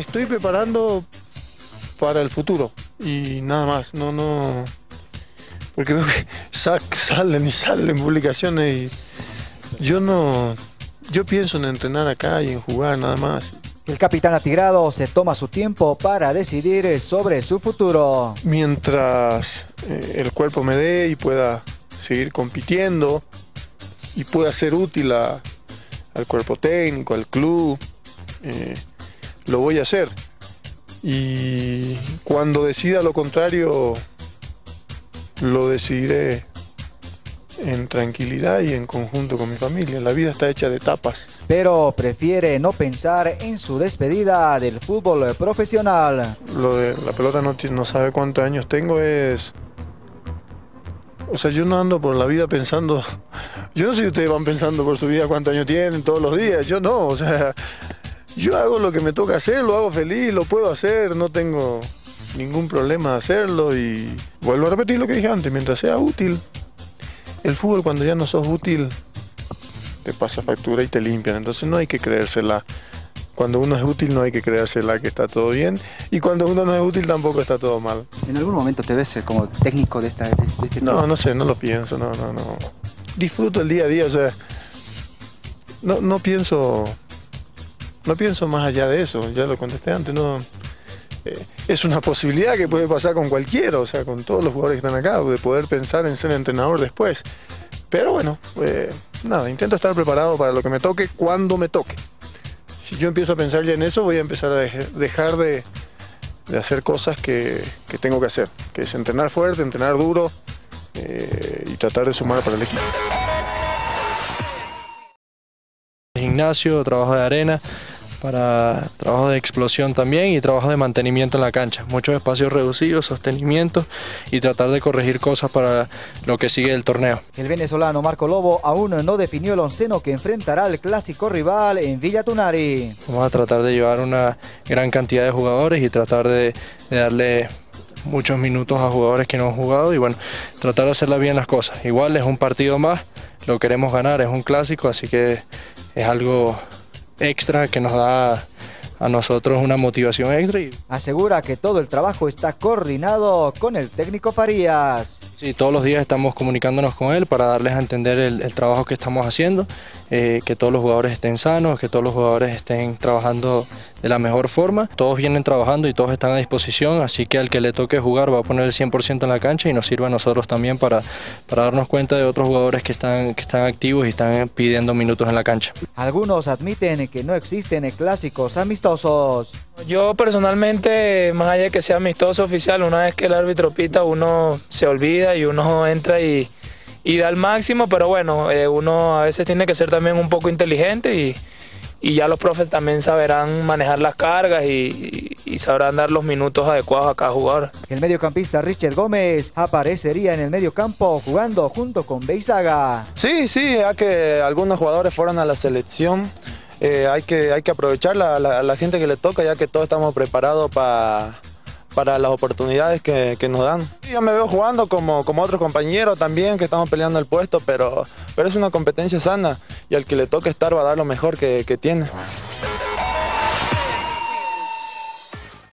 estoy preparando para el futuro y nada más, no, no, porque veo que salen y salen publicaciones y yo no, yo pienso en entrenar acá y en jugar nada más. El capitán atigrado se toma su tiempo para decidir sobre su futuro. Mientras eh, el cuerpo me dé y pueda seguir compitiendo y pueda ser útil al cuerpo técnico, al club, eh, lo voy a hacer. Y cuando decida lo contrario, lo decidiré en tranquilidad y en conjunto con mi familia. La vida está hecha de etapas. Pero prefiere no pensar en su despedida del fútbol profesional. Lo de la pelota no, no sabe cuántos años tengo es... O sea, yo no ando por la vida pensando... Yo no sé si ustedes van pensando por su vida cuántos años tienen todos los días. Yo no, o sea... Yo hago lo que me toca hacer, lo hago feliz, lo puedo hacer, no tengo ningún problema de hacerlo y vuelvo a repetir lo que dije antes, mientras sea útil, el fútbol cuando ya no sos útil te pasa factura y te limpian. Entonces no hay que creérsela. Cuando uno es útil no hay que creérsela que está todo bien y cuando uno no es útil tampoco está todo mal. ¿En algún momento te ves como técnico de, esta, de, este No, no sé, no lo pienso, no, no, no. Disfruto el día a día, o sea, no, no pienso, no pienso más allá de eso, ya lo contesté antes, no, eh, es una posibilidad que puede pasar con cualquiera, o sea, con todos los jugadores que están acá, de poder pensar en ser entrenador después. Pero bueno, eh, nada, intento estar preparado para lo que me toque cuando me toque. Si yo empiezo a pensar ya en eso, voy a empezar a dejar de, hacer cosas que, tengo que hacer, que es entrenar fuerte, entrenar duro eh, y tratar de sumar para el equipo. Gimnasio, trabajo de arena, para trabajo de explosión también y trabajo de mantenimiento en la cancha. Muchos espacios reducidos, sostenimiento y tratar de corregir cosas para lo que sigue el torneo. El venezolano Marco Lobo aún no definió el onceno que enfrentará al clásico rival en Villa Tunari. Vamos a tratar de llevar una gran cantidad de jugadores y tratar de, de darle muchos minutos a jugadores que no han jugado y bueno, tratar de hacerlas bien las cosas. Igual es un partido más, lo queremos ganar, es un clásico, así que es algo extra que nos da a nosotros una motivación extra. Y... Asegura que todo el trabajo está coordinado con el técnico Farías. Sí, todos los días estamos comunicándonos con él para darles a entender el, trabajo que estamos haciendo, eh, que todos los jugadores estén sanos, que todos los jugadores estén trabajando de la mejor forma. Todos vienen trabajando y todos están a disposición, así que al que le toque jugar va a poner el 100% en la cancha y nos sirve a nosotros también para, para darnos cuenta de otros jugadores que están, que están activos y están pidiendo minutos en la cancha. Algunos admiten que no existen clásicos amistosos. Yo personalmente, más allá de que sea amistoso oficial, una vez que el árbitro pita uno se olvida y uno entra y, y da el máximo, pero bueno, eh, uno a veces tiene que ser también un poco inteligente y y ya los profes también saberán manejar las cargas y, sabrán dar los minutos adecuados a cada jugador. El mediocampista Richard Gómez aparecería en el mediocampo jugando junto con Beizaga. Sí, sí, ya que algunos jugadores fueron a la selección, eh, hay, que, hay que aprovechar la, la gente que le toca ya que todos estamos preparados para para las oportunidades que, nos dan. Yo me veo jugando como, como otros compañeros también que estamos peleando el puesto, pero, pero es una competencia sana y al que le toque estar va a dar lo mejor que tiene.